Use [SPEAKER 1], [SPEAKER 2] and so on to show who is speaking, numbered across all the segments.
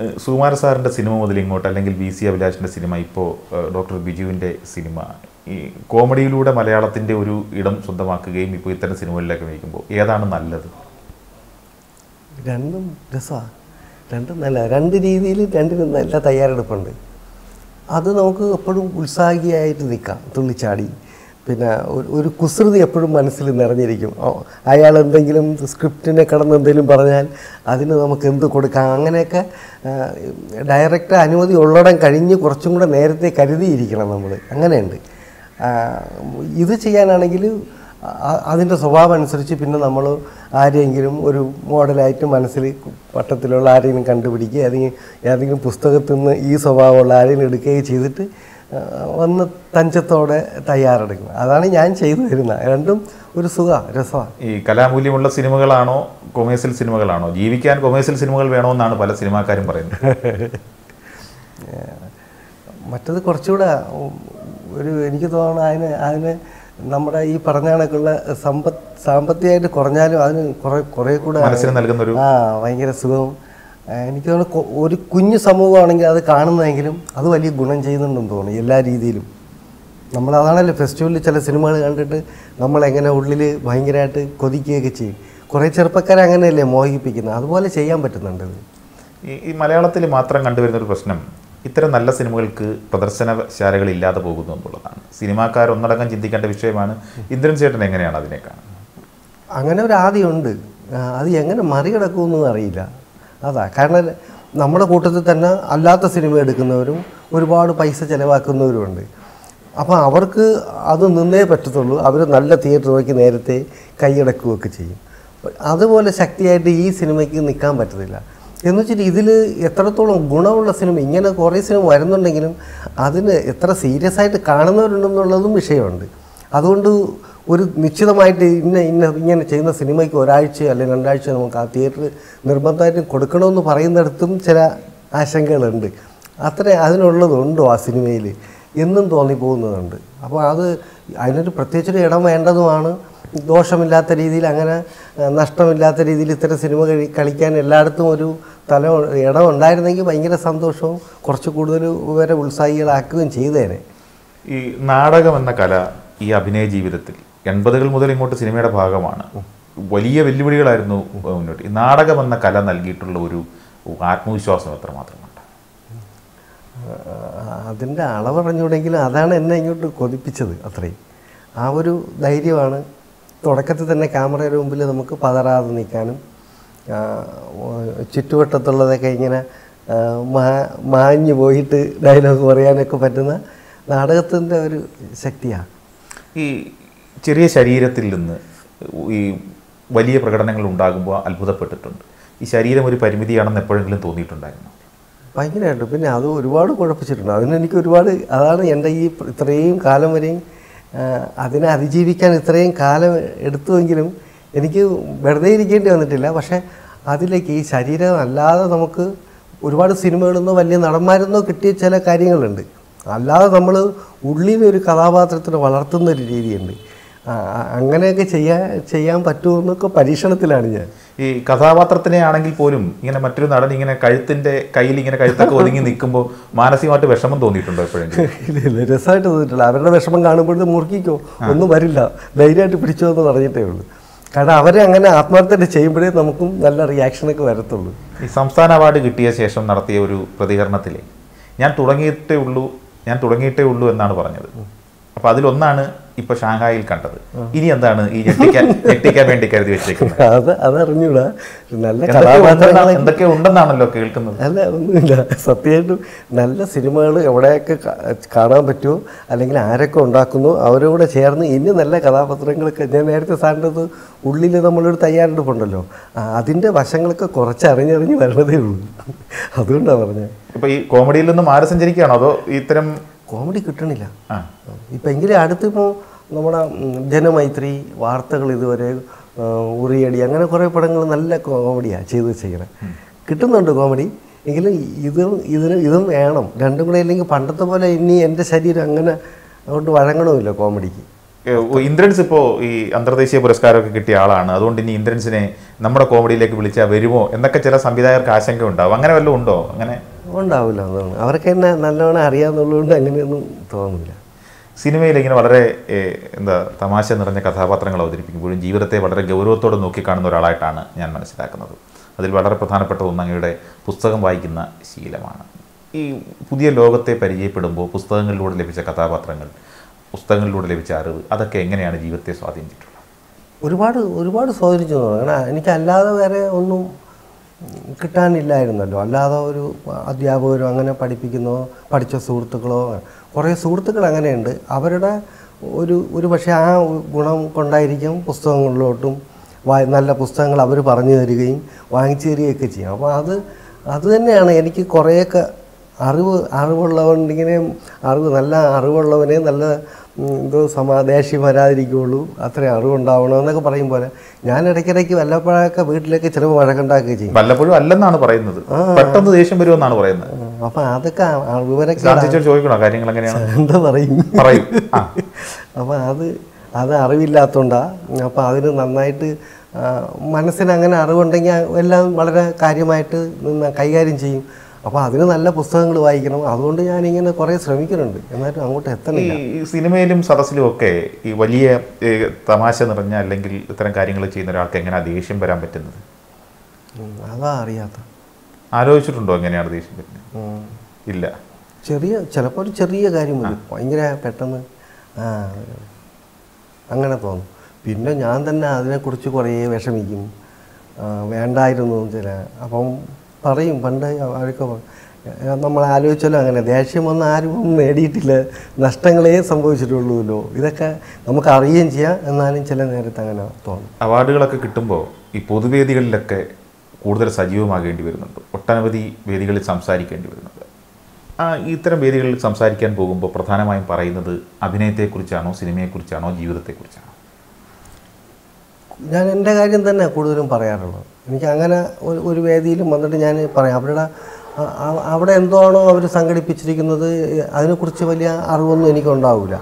[SPEAKER 1] സുകുമാര സാറിന്റെ സിനിമ മുതൽ ഇങ്ങോട്ട് അല്ലെങ്കിൽ വി സി അഭിലാഷിന്റെ സിനിമ ഇപ്പോൾ ഡോക്ടർ ബിജുവിന്റെ സിനിമ ഈ കോമഡിയിലൂടെ മലയാളത്തിന്റെ ഒരു ഇടം സ്വന്തമാക്കുകയും ഇപ്പോൾ ഇത്തരം സിനിമകളിലേക്ക് വയ്ക്കുമ്പോൾ ഏതാണ് നല്ലത്?
[SPEAKER 2] രണ്ടും രസമാണ് രണ്ടും നല്ല രണ്ട് രീതിയിൽ രണ്ടിനും നല്ല തയ്യാറെടുപ്പുണ്ട്. അത് നമുക്ക് എപ്പോഴും ഉത്സാഹിയായിട്ട് നിൽക്കാം. തുള്ളിച്ചാടി. പിന്നെ ഒരു- കുസൃതി എപ്പോഴും മനസ്സിൽ നിറഞ്ഞിരിക്കും. അയാൾ എന്തെങ്കിലും സ്ക്രിപ്റ്റിനെ കടന്ന് എന്തെങ്കിലും പറഞ്ഞാൽ അതിന് നമുക്ക് എന്ത് കൊടുക്കാം? അങ്ങനെയൊക്കെ ഡയറക്റ്റ് അനുമതി ഉള്ളടം കഴിഞ്ഞ് കുറച്ചും കൂടെ നേരത്തെ കരുതിയിരിക്കണം നമ്മൾ അങ്ങനെയുണ്ട്. ഇത് ചെയ്യാനാണെങ്കിൽ അതിന്റെ സ്വഭാവം അനുസരിച്ച് പിന്നെ നമ്മൾ ആരെങ്കിലും ഒരു മോഡലായിട്ട് മനസ്സിൽ പട്ടത്തിലുള്ള ആരെങ്കിലും കണ്ടുപിടിക്കുക അല്ലെങ്കിൽ ഏതെങ്കിലും പുസ്തകത്തിൽ നിന്ന് ഈ സ്വഭാവമുള്ള ആരെങ്കിലും എടുക്കുകയും ചെയ്തിട്ട് വന്ന് തഞ്ചത്തോടെ തയ്യാറെടുക്കും അതാണ് ഞാൻ ചെയ്തു വരുന്നത് രണ്ടും ഒരു സുഖ രസമാണ്.
[SPEAKER 1] ഈ കലാമൂല്യമുള്ള സിനിമകളാണോ കൊമേഴ്സ്യൽ സിനിമകളാണോ? ജീവിക്കാൻ കൊമേഴ്സ്യൽ സിനിമകൾ വേണമെന്നാണ് പല സിനിമാക്കാരും പറയുന്നത്.
[SPEAKER 2] മറ്റത് കുറച്ചുകൂടെ ഒരു എനിക്ക് തോന്നുന്നു അതിന് അതിന് നമ്മുടെ ഈ പറഞ്ഞ കണക്കുള്ള സമ്പത്ത് സാമ്പത്തികമായിട്ട് കുറഞ്ഞാലും അതിന് കുറേ കുറേ കൂടെ
[SPEAKER 1] മനസ്സിന് നൽകുന്ന ഒരു
[SPEAKER 2] ആ ഭയങ്കര സുഖവും എനിക്ക് തോന്നുന്നു ഒരു കുഞ്ഞു സമൂഹമാണെങ്കിൽ അത് കാണുന്നതെങ്കിലും അത് വലിയ ഗുണം ചെയ്യുന്നുണ്ടെന്ന് തോന്നുന്നു എല്ലാ രീതിയിലും. നമ്മൾ അതാണല്ലോ ഫെസ്റ്റിവലിൽ ചില സിനിമകൾ കണ്ടിട്ട് നമ്മളെങ്ങനെ ഉള്ളിൽ ഭയങ്കരമായിട്ട് കൊതിക്കുകയൊക്കെ ചെയ്യും. കുറേ ചെറുപ്പക്കാരെ അങ്ങനെയല്ലേ മോഹിപ്പിക്കുന്നത്? അതുപോലെ ചെയ്യാൻ പറ്റുന്നുണ്ട്
[SPEAKER 1] ഈ മലയാളത്തിൽ മാത്രം കണ്ടുവരുന്ന ഒരു പ്രശ്നം ഇത്തരം നല്ല സിനിമകൾക്ക് പ്രദർശനശാലകൾ ഇല്ലാതെ പോകുന്നു എന്നുള്ളതാണ്. സിനിമാക്കാർ ഒന്നടങ്കം ചിന്തിക്കേണ്ട വിഷയമാണ്. ഇന്ദ്രൻ ചേട്ടൻ എങ്ങനെയാണ് അതിനെ കാണുന്നത്?
[SPEAKER 2] അങ്ങനെ ഒരു ആദ്യമുണ്ട് അത് എങ്ങനെ മറികടക്കുമെന്നൊന്നും അറിയില്ല. അതാ. കാരണം നമ്മുടെ കൂട്ടത്തിൽ തന്നെ അല്ലാത്ത സിനിമ എടുക്കുന്നവരും ഒരുപാട് പൈസ ചിലവാക്കുന്നവരുമുണ്ട്. അപ്പോൾ അവർക്ക് അത് നിന്നേ പറ്റത്തുള്ളൂ. അവർ നല്ല തിയേറ്റർ നോക്കി നേരത്തെ കൈയടക്കുകയൊക്കെ ചെയ്യും. അതുപോലെ ശക്തിയായിട്ട് ഈ സിനിമയ്ക്ക് നിൽക്കാൻ പറ്റത്തില്ല. എന്ന് വെച്ചിട്ട് ഇതിൽ എത്രത്തോളം ഗുണമുള്ള സിനിമ ഇങ്ങനെ കുറേ സിനിമ വരുന്നുണ്ടെങ്കിലും അതിന് എത്ര സീരിയസ് ആയിട്ട് കാണുന്നവരുണ്ടെന്നുള്ളതും വിഷയമുണ്ട്. അതുകൊണ്ട് ഒരു നിശ്ചിതമായിട്ട് ഇന്ന ഇന്ന ഇങ്ങനെ ചെയ്യുന്ന സിനിമയ്ക്ക് ഒരാഴ്ച അല്ലെങ്കിൽ രണ്ടാഴ്ച നമുക്ക് ആ തിയേറ്റർ നിർബന്ധമായിട്ടും കൊടുക്കണമെന്ന് പറയുന്നിടത്തും ചില ആശങ്കകളുണ്ട്. അത്ര അതിനുള്ളതുണ്ടോ ആ സിനിമയിൽ? എന്നും തോന്നിപ്പോകുന്നതുണ്ട്. അപ്പോൾ അത് അതിനൊരു പ്രത്യേകിച്ചൊരു ഇടം വേണ്ടതുമാണ്. ദോഷമില്ലാത്ത രീതിയിൽ അങ്ങനെ നഷ്ടമില്ലാത്ത രീതിയിൽ ഇത്തരം സിനിമ കഴി കളിക്കാൻ എല്ലായിടത്തും ഒരു തല ഇടം ഉണ്ടായിരുന്നെങ്കിൽ ഭയങ്കര സന്തോഷവും കുറച്ച് കൂടുതൽ വരെ ഉത്സാഹികളാക്കുകയും ചെയ്തേനെ.
[SPEAKER 1] ഈ നാടകം എന്ന കല ഈ അഭിനയ ജീവിതത്തിൽ. എൺപതുകൾ മുതൽ ഇങ്ങോട്ട് സിനിമയുടെ ഭാഗമാണ്. വലിയ വെല്ലുവിളികളായിരുന്നു മുന്നോട്ട്. ഈ നാടകം എന്ന കല നൽകിയിട്ടുള്ള ഒരു ആത്മവിശ്വാസം എത്രമാത്രമുണ്ട്
[SPEAKER 2] അതിന്റെ അളവ് അളവറിഞ്ഞൂടെങ്കിലും അതാണ് എന്നെ ഇങ്ങോട്ട് കൊതിപ്പിച്ചത് അത്രയും. ആ ഒരു ധൈര്യമാണ്. തുടക്കത്തിൽ തന്നെ ക്യാമറയുടെ മുമ്പിൽ നമുക്ക് പതറാതെ നിൽക്കാനും ചുറ്റുവട്ടത്തുള്ളതൊക്കെ ഇങ്ങനെ മാ- മാഞ്ഞു പോയിട്ട് ഡയലോഗ് പറയാനൊക്കെ പറ്റുന്ന നാടകത്തിന്റെ ഒരു ശക്തിയാണ്.
[SPEAKER 1] ഈ ചെറിയ ശരീരത്തിൽ നിന്ന് ഈ വലിയ പ്രകടനങ്ങൾ ഉണ്ടാകുമ്പോൾ അത്ഭുതപ്പെട്ടിട്ടുണ്ട്. ഈ ശരീരം ഒരു പരിമിതിയാണെന്ന് എപ്പോഴെങ്കിലും തോന്നിയിട്ടുണ്ടായിരുന്നു?
[SPEAKER 2] ഭയങ്കരമായിട്ട്. പിന്നെ അത് ഒരുപാട് കുഴപ്പിച്ചിട്ടുണ്ട്. അതിന് എനിക്ക് ഒരുപാട് അതാണ് എന്റെ ഈ ഇത്രയും കാലം വരെയും അതിനെ അതിജീവിക്കാൻ ഇത്രയും കാലം എടുത്തുവെങ്കിലും എനിക്ക് വെറുതെ ഇരിക്കേണ്ടി വന്നിട്ടില്ല. പക്ഷേ അതിലേക്ക് ഈ ശരീരം അല്ലാതെ നമുക്ക് ഒരുപാട് സിനിമകളിൽ നിന്നോ വലിയ നടന്മാരിൽ നിന്നോ കിട്ടിയ ചില കാര്യങ്ങളുണ്ട്. അല്ലാതെ നമ്മൾ ഉള്ളിലൊരു കഥാപാത്രത്തിനെ വളർത്തുന്ന ഒരു രീതിയുണ്ട്. അങ്ങനെയൊക്കെ ചെയ്യാൻ ചെയ്യാൻ പറ്റുമെന്നൊക്കെ പരീക്ഷണത്തിലാണ് ഞാൻ.
[SPEAKER 1] ഈ കഥാപാത്രത്തിനെ ആണെങ്കിൽ പോലും ഇങ്ങനെ മറ്റൊരു നടൻ ഇങ്ങനെ കഴുത്തിന്റെ കയ്യിൽ ഇങ്ങനെ കഴുത്തൊക്കെ ഒതുങ്ങി നിൽക്കുമ്പോൾ മാനസികമായിട്ട് വിഷമം തോന്നിയിട്ടുണ്ടോ എപ്പോഴെങ്കിലും?
[SPEAKER 2] ഇല്ല ഇല്ല രസമായിട്ട് തോന്നിയിട്ടില്ല. അവരുടെ വിഷമം കാണുമ്പോഴത്തെ മുറുക്കിക്കോ. ഒന്നും വരില്ല. ധൈര്യമായിട്ട് പിടിച്ചോ എന്ന് പറഞ്ഞിട്ടേ ഉള്ളൂ. കാരണം അവരെ അങ്ങനെ ആത്മഹത്യ ചെയ്യുമ്പോഴേ നമുക്കും നല്ല റിയാക്ഷനൊക്കെ വരത്തുള്ളൂ.
[SPEAKER 1] ഈ സംസ്ഥാന അവാർഡ് കിട്ടിയ ശേഷം നടത്തിയ ഒരു പ്രതികരണത്തിലെ ഞാൻ തുടങ്ങിയിട്ടേ ഉള്ളൂ ഞാൻ തുടങ്ങിയിട്ടേ ഉള്ളൂ എന്നാണ് പറഞ്ഞത്. അപ്പോൾ അതിലൊന്നാണ് ഇപ്പൊ ഷാങ്ഹായിൽ കണ്ടത്. ഇനി എന്താണ് ഈ ഞെട്ടിക്കാൻ ഞെട്ടിക്കാൻ വേണ്ടി കരുതി വെച്ചേക്കുന്നത്
[SPEAKER 2] അത് അറിഞ്ഞൂടാ നല്ല
[SPEAKER 1] കഥാപാത്രങ്ങൾ എന്തൊക്കെ ഉണ്ടെന്നാണല്ലോ കേൾക്കുന്നത്?
[SPEAKER 2] അല്ല ഒന്നുമില്ല. സത്യമായിട്ടും നല്ല സിനിമകൾ എവിടെയൊക്കെ കാണാൻ പറ്റുമോ അല്ലെങ്കിൽ ആരൊക്കെ ഉണ്ടാക്കുന്നു അവരോട് ചേർന്ന് ഇനി നല്ല കഥാപാത്രങ്ങളൊക്കെ ഞാൻ നേരത്തെ സാറിന്റെ ഉള്ളിൽ നമ്മളൊരു തയ്യാറെടുപ്പുണ്ടല്ലോ അതിന്റെ വശങ്ങളൊക്കെ കുറച്ച് അറിഞ്ഞറിഞ്ഞ് വരണതേ ഉള്ളൂ. അതുകൊണ്ടാണ് പറഞ്ഞത്.
[SPEAKER 1] ഇപ്പൊ ഈ കോമഡിയിൽ നിന്നും മാറി സഞ്ചരിക്കുകയാണോ? അതോ ഇത്തരം
[SPEAKER 2] കോമഡി കിട്ടണില്ല. ഇപ്പം എങ്കിലും അടുത്തിപ്പോൾ നമ്മുടെ ജനമൈത്രി വാർത്തകൾ ഇതുവരെ ഉറിയടി അങ്ങനെ കുറേ പടങ്ങൾ നല്ല കോമഡിയാണ് ചെയ്ത് ചെയ്യണം കിട്ടുന്നുണ്ട് കോമഡി എങ്കിലും ഇതും ഇതിന് ഇതും വേണം. രണ്ടും കൂടെ ഇല്ലെങ്കിൽ പണ്ടത്തെ പോലെ ഇനി എന്റെ ശരീരം അങ്ങനെ അങ്ങോട്ട് വഴങ്ങണമില്ല കോമഡിക്ക്
[SPEAKER 1] ഇന്ദ്രൻസ് ഇപ്പോൾ ഈ അന്തർദേശീയ പുരസ്കാരമൊക്കെ കിട്ടിയ ആളാണ്. അതുകൊണ്ട് ഇനി ഇന്ദ്രൻസിനെ നമ്മുടെ കോമഡിയിലേക്ക് വിളിച്ചാൽ വരുമോ? എന്നൊക്കെ ചില സംവിധായകർക്ക് ആശങ്ക ഉണ്ടാവും അങ്ങനെ വല്ലതും ഉണ്ടോ? അങ്ങനെ
[SPEAKER 2] ഉണ്ടാവില്ല എന്നാണ്. അവർക്ക് എന്നെ നല്ലവണ്ണം അറിയാമെന്നുള്ളതുകൊണ്ട് അങ്ങനെയൊന്നും തോന്നുന്നില്ല.
[SPEAKER 1] സിനിമയിൽ ഇങ്ങനെ വളരെ എന്താ തമാശ നിറഞ്ഞ കഥാപാത്രങ്ങൾ അവതരിപ്പിക്കുമ്പോഴും ജീവിതത്തെ വളരെ ഗൗരവത്തോടെ നോക്കിക്കാണുന്ന ഒരാളായിട്ടാണ് ഞാൻ മനസ്സിലാക്കുന്നത്. അതിൽ വളരെ പ്രധാനപ്പെട്ട ഒന്ന് അങ്ങയുടെ പുസ്തകം വായിക്കുന്ന ശീലമാണ്. ഈ പുതിയ ലോകത്തെ പരിചയപ്പെടുമ്പോൾ പുസ്തകങ്ങളിലൂടെ ലഭിച്ച കഥാപാത്രങ്ങൾ പുസ്തകങ്ങളിലൂടെ ലഭിച്ച അറിവ് അതൊക്കെ എങ്ങനെയാണ് ജീവിതത്തെ സ്വാധീനിച്ചിട്ടുള്ളത്?
[SPEAKER 2] ഒരുപാട് ഒരുപാട് സ്വാധീനിച്ചു കാരണം എനിക്കല്ലാതെ വേറെ ഒന്നും കിട്ടാനില്ലായിരുന്നല്ലോ. അല്ലാതെ ഒരു അധ്യാപകരോ അങ്ങനെ പഠിപ്പിക്കുന്നോ പഠിച്ച സുഹൃത്തുക്കളോ കുറേ സുഹൃത്തുക്കൾ അങ്ങനെയുണ്ട്. അവരുടെ ഒരു ഒരു പക്ഷേ ആ ഗുണം കൊണ്ടായിരിക്കും പുസ്തകങ്ങളിലോട്ടും വാ- നല്ല പുസ്തകങ്ങൾ അവർ പറഞ്ഞു തരികയും വാങ്ങിച്ചു തരികയൊക്കെ ചെയ്യും. അപ്പോൾ അത് അത് തന്നെയാണ് എനിക്ക് കുറേയൊക്കെ അറിവ് അറിവുള്ളവനിങ്ങനെ അറിവ് നല്ല അറിവുള്ളവനെ നല്ല എന്തോ സമാദേശി വരാതിരിക്കുള്ളൂ അത്രയും അറിവുണ്ടാവണം എന്നൊക്കെ പറയും പോലെ. ഞാൻ ഇടയ്ക്കിടയ്ക്ക് വല്ലപ്പോഴൊക്കെ വീട്ടിലേക്ക് ചിലപ്പോൾ വഴക്കുണ്ടാക്കുകയും ചെയ്യും.
[SPEAKER 1] വല്ലപ്പോഴും അല്ലെന്നാണ് പറയുന്നത്. പെട്ടെന്ന് ദേഷ്യം വരുമെന്നാണ് പറയുന്നത്.
[SPEAKER 2] അപ്പൊ അതൊക്കെ
[SPEAKER 1] ചോദിക്കണോ? കാര്യങ്ങൾ എങ്ങനെയാണ്?
[SPEAKER 2] എന്താ പറയും.
[SPEAKER 1] പറയും
[SPEAKER 2] അപ്പൊ അത് അത് അറിവില്ലാത്തതുകൊണ്ടാണ് അപ്പോൾ അതിന് നന്നായിട്ട് മനസ്സിന് അങ്ങനെ അറിവുണ്ടെങ്കിൽ എല്ലാം വളരെ കാര്യമായിട്ട് കൈകാര്യം ചെയ്യും. അപ്പോൾ അതിന് നല്ല പുസ്തകങ്ങൾ വായിക്കണം. അതുകൊണ്ട് ഞാൻ ഇങ്ങനെ കുറേ ശ്രമിക്കുന്നുണ്ട്. എന്നാലും അങ്ങോട്ട്
[SPEAKER 1] എത്തണം
[SPEAKER 2] എത്തണില്ല.
[SPEAKER 1] ഈ സിനിമയിലും സദസ്സിലും ഒക്കെ ഈ വലിയ തമാശ നിറഞ്ഞ അല്ലെങ്കിൽ ഇത്തരം കാര്യങ്ങൾ ചെയ്യുന്ന ഒരാൾക്ക് എങ്ങനെയാണ് ദേഷ്യം വരാൻ പറ്റുന്നത്?
[SPEAKER 2] അതാ അറിയാത്ത.
[SPEAKER 1] ആലോചിച്ചിട്ടുണ്ടോ എങ്ങനെയാണ് ദേഷ്യം വരുന്നത്? ഇല്ല.
[SPEAKER 2] ചെറിയ ചിലപ്പോൾ ഒരു ചെറിയ കാര്യം മതി ഭയങ്കര പെട്ടെന്ന് അങ്ങനെ തോന്നും. പിന്നെ ഞാൻ തന്നെ അതിനെക്കുറിച്ച് കുറേ വിഷമിക്കും. വേണ്ടായിരുന്നു ചില. അപ്പം പറയും പണ്ട് അവരൊക്കെ നമ്മൾ ആലോചിച്ചാലും അങ്ങനെ. ദേഷ്യമൊന്നും ആരും നേടിയിട്ടില്ല. നഷ്ടങ്ങളേ സംഭവിച്ചിട്ടുള്ളൂല്ലോ. ഇതൊക്കെ നമുക്ക് അറിയുകയും ചെയ്യാം. എന്നാലും ചില നേരത്തെ അങ്ങനെ തോന്നും.
[SPEAKER 1] അവാർഡുകളൊക്കെ കിട്ടുമ്പോൾ ഈ പൊതുവേദികളിലൊക്കെ കൂടുതൽ സജീവമാകേണ്ടി വരുന്നുണ്ട്. ഒട്ടനവധി വേദികളിൽ സംസാരിക്കേണ്ടി വരുന്നുണ്ട്. ആ ഇത്തരം വേദികളിൽ സംസാരിക്കാൻ പോകുമ്പോൾ പ്രധാനമായും പറയുന്നത് അഭിനയത്തെക്കുറിച്ചാണോ സിനിമയെക്കുറിച്ചാണോ ജീവിതത്തെക്കുറിച്ചാണോ?
[SPEAKER 2] ഞാൻ എന്റെ കാര്യം തന്നെ കൂടുതലും പറയാറുള്ളത്. എനിക്ക് അങ്ങനെ ഒരു ഒരു വേദിയിലും വന്നിട്ട് ഞാൻ പറയാം. അവരുടെ അവിടെ എന്തോ അവിടെ എന്താണോ അവർ സംഘടിപ്പിച്ചിരിക്കുന്നത് അതിനെക്കുറിച്ച് വലിയ അറിവൊന്നും എനിക്കുണ്ടാവില്ല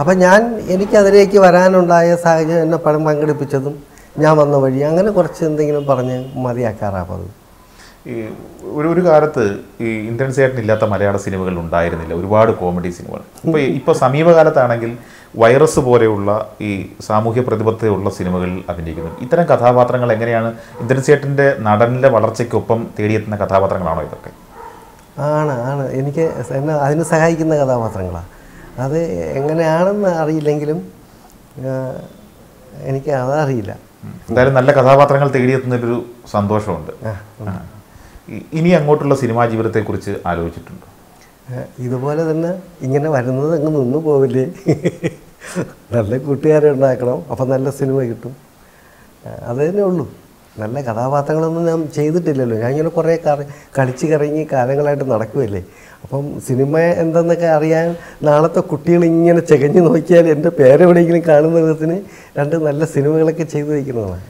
[SPEAKER 2] അപ്പം ഞാൻ എനിക്കതിലേക്ക് വരാനുണ്ടായ സാഹചര്യം എന്നെ പടം പങ്കെടുപ്പിച്ചതും ഞാൻ വന്ന വഴി അങ്ങനെ കുറച്ച് എന്തെങ്കിലും പറഞ്ഞ് മതിയാക്കാറാണ് പതിവ്.
[SPEAKER 1] ഈ ഒരു ഒരു കാലത്ത് ഈ ചേട്ടൻ ഇല്ലാത്ത മലയാള സിനിമകൾ ഉണ്ടായിരുന്നില്ല. ഒരുപാട് കോമഡി സിനിമകൾ. ഇപ്പോൾ ഇപ്പോൾ സമീപകാലത്താണെങ്കിൽ വൈറസ് പോലെയുള്ള ഈ സാമൂഹ്യ പ്രതിബദ്ധതയുള്ള സിനിമകളിൽ അഭിനയിക്കുന്നു ഇത്തരം കഥാപാത്രങ്ങൾ എങ്ങനെയാണ് ചേട്ടന്റെ നടനിലെ വളർച്ചയ്ക്കൊപ്പം തേടിയെത്തുന്ന കഥാപാത്രങ്ങളാണോ ഇതൊക്കെ?
[SPEAKER 2] ആണ് ആണ്. എനിക്ക് എന്നെ അതിന് സഹായിക്കുന്ന കഥാപാത്രങ്ങളാണ് അത് എങ്ങനെയാണെന്ന് അറിയില്ലെങ്കിലും എനിക്ക് അതറിയില്ല.
[SPEAKER 1] എന്തായാലും നല്ല കഥാപാത്രങ്ങൾ തേടിയെത്തുന്നൊരു സന്തോഷമുണ്ട്. ആ. ഇനി അങ്ങോട്ടുള്ള സിനിമാ ജീവിതത്തെക്കുറിച്ച് ആലോചിച്ചിട്ടുണ്ടോ?
[SPEAKER 2] ഇതുപോലെ തന്നെ ഇങ്ങനെ വരുന്നത് അങ്ങ് നിന്നു പോവില്ലേ? നല്ല കൂട്ടുകാരെ ഉണ്ടാക്കണം അപ്പം നല്ല സിനിമ കിട്ടും. അത് തന്നെ ഉള്ളൂ. നല്ല കഥാപാത്രങ്ങളൊന്നും ഞാൻ ചെയ്തിട്ടില്ലല്ലോ. ഞാൻ ഇങ്ങനെ കുറേ കറി കളിച്ച് കറങ്ങി കാലങ്ങളായിട്ട് നടക്കുമല്ലേ അപ്പം സിനിമ എന്തെന്നൊക്കെ അറിയാൻ നാളത്തെ കുട്ടികൾ ഇങ്ങനെ ചെകഞ്ഞ് നോക്കിയാൽ എന്റെ പേരെവിടെയെങ്കിലും കാണുന്ന വിധത്തിന് രണ്ട് നല്ല സിനിമകളൊക്കെ ചെയ്തു വയ്ക്കുന്നതാണ്